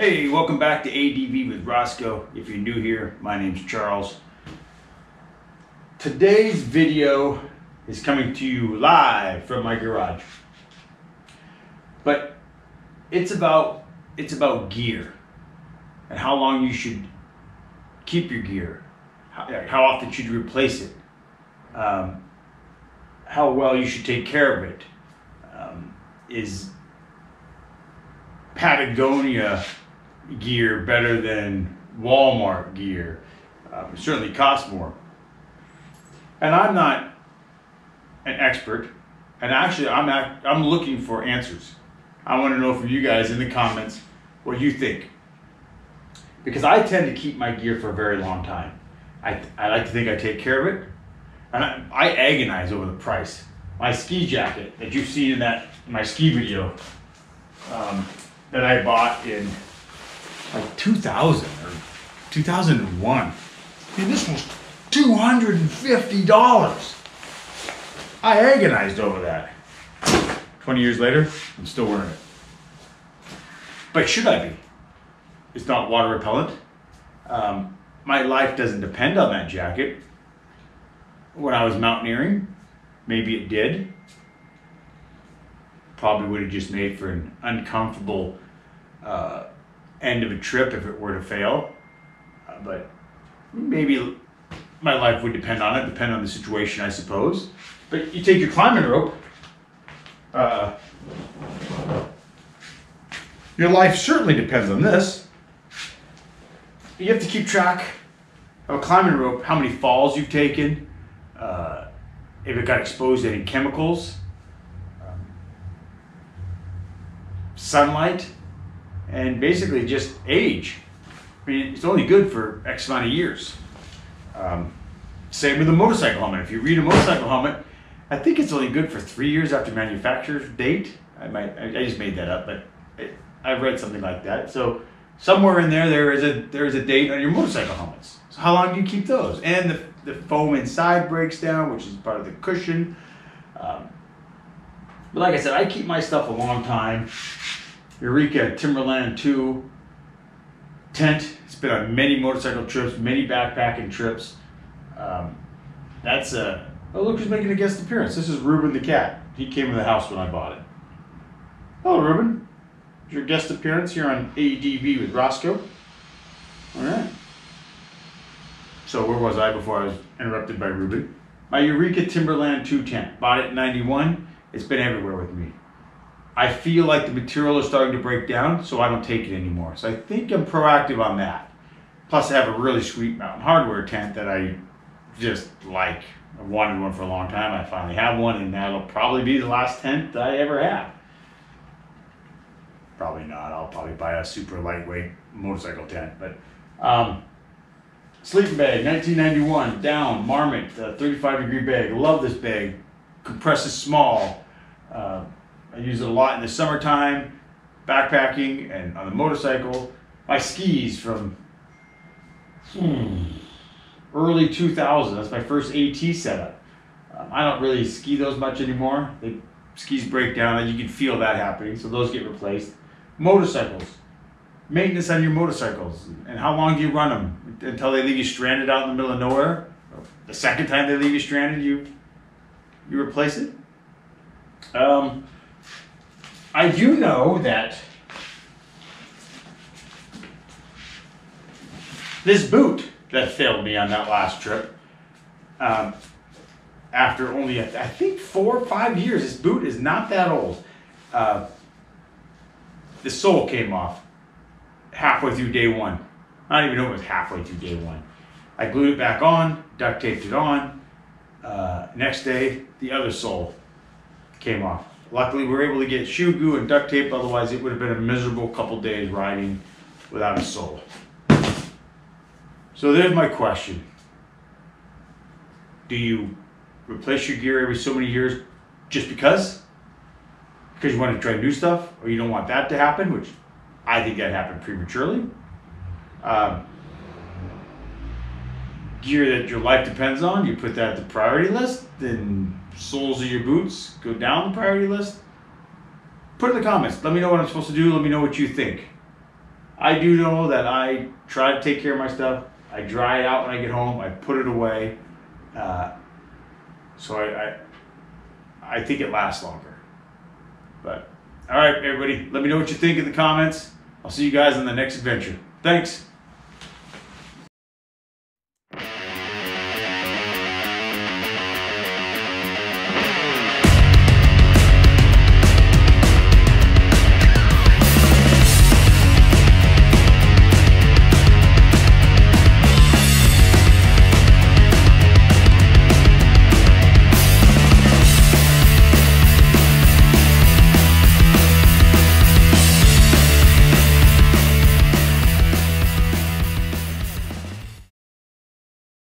Hey, welcome back to ADV with Roscoe. If you're new here, my name's Charles. Today's video is coming to you live from my garage. But it's about it's about gear and how long you should keep your gear. How, how often should you replace it? Um, how well you should take care of it. Um, is Patagonia gear better than Walmart gear? Um, certainly costs more. And I'm not an expert, and actually, I'm act- I'm looking for answers. I want to know from you guys in the comments what you think, because I tend to keep my gear for a very long time. I I like to think I take care of it, and I, I agonize over the price. My ski jacket that you've seen in that my ski video um, that I bought in like 2000 or 2001. And this was $250. I agonized over that. 20 years later, I'm still wearing it. But should I be? It's not water repellent. Um, my life doesn't depend on that jacket. When I was mountaineering, maybe it did. Probably would have just made for an uncomfortable uh, end of a trip if it were to fail. Uh, but maybe my life would depend on it, depend on the situation, I suppose. But you take your climbing rope. Uh, your life certainly depends on this. You have to keep track of a climbing rope, how many falls you've taken, uh, if it got exposed to any chemicals, um, sunlight, and basically just age. I mean, it's only good for X amount of years. Um, same with a motorcycle helmet. If you read a motorcycle helmet, I think it's only good for three years after manufacturer's date. I might, I I just made that up, but it, I read something like that. So somewhere in there, there is a there is a date on your motorcycle helmets. So how long do you keep those? And the, the foam inside breaks down, which is part of the cushion. Um, but like I said, I keep my stuff a long time. Eureka Timberline 2 tent. It's been on many motorcycle trips, many backpacking trips. Um, that's a. Oh, look who's making a guest appearance. This is Ruben the cat. He came to the house when I bought it. Hello, Ruben. Your guest appearance here on ADV with Roscoe. All right. So where was I before I was interrupted by Ruben? My Eureka Timberline 2 tent. Bought it in 91. It's been everywhere with me. I feel like the material is starting to break down, so I don't take it anymore. So I think I'm proactive on that. Plus, I have a really sweet Mountain Hardwear tent that I just like. I've wanted one for a long time. I finally have one, and that'll probably be the last tent I ever have. Probably not. I'll probably buy a super lightweight motorcycle tent. But um, sleeping bag, 1991, down, Marmot, uh, 35 degree bag. Love this bag. Compresses small. Uh, I use it a lot in the summertime, backpacking, and on the motorcycle. My skis from hmm, early 2000. That's my first AT setup. Um, I don't really ski those much anymore. The skis break down, and you can feel that happening. So those get replaced. Motorcycles, maintenance on your motorcycles, and how long do you run them until they leave you stranded out in the middle of nowhere? The second time they leave you stranded, you you replace it. Um, I do know that this boot that failed me on that last trip, um, after only, I think, four or five years, this boot is not that old. Uh, the sole came off halfway through day one. I don't even know it was halfway through day one. I glued it back on, duct taped it on. Uh, next day, the other sole came off. Luckily, we were able to get shoe goo and duct tape, otherwise, it would have been a miserable couple days riding without a sole. So, there's my question Do you replace your gear every so many years just because? Because you want to try new stuff, or you don't want that to happen, which I think that happened prematurely. Um, gear that your life depends on, you put that at the priority list, then soles of your boots go down the priority list. Put in the comments. Let me know what I'm supposed to do. Let me know what you think. I do know that I try to take care of my stuff. I dry it out when I get home. I put it away. Uh, so I, I, I think it lasts longer. But all right, everybody, let me know what you think in the comments. I'll see you guys in the next adventure. Thanks.